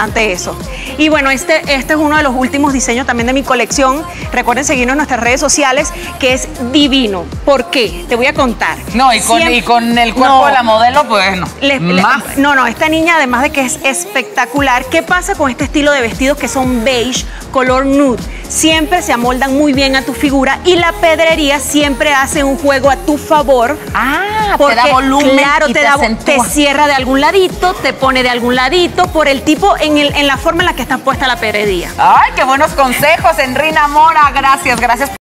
importante eso. Y bueno, este, este es uno de los últimos diseños también de mi colección. Recuerden seguirnos en nuestras redes sociales, que es divino. ¿Por qué? Te voy a contar. No, y con, Siempre- y con el cuerpo No. de la modelo, pues no. Les- le- Más. no, no, esta niña además de que es espectacular, ¿qué pasa con este estilo de vestidos que son beige, color nude? Siempre se amoldan muy bien a tu figura y la pedrería siempre hace un juego a tu favor. Ah, Porque, te da volumen claro, y te, te, da, te cierra de algún ladito, te pone de algún ladito, por el tipo, en, el- en la forma en la que está puesta la pedrería. Ay, qué buenos consejos, Enrina Mora. Gracias, gracias.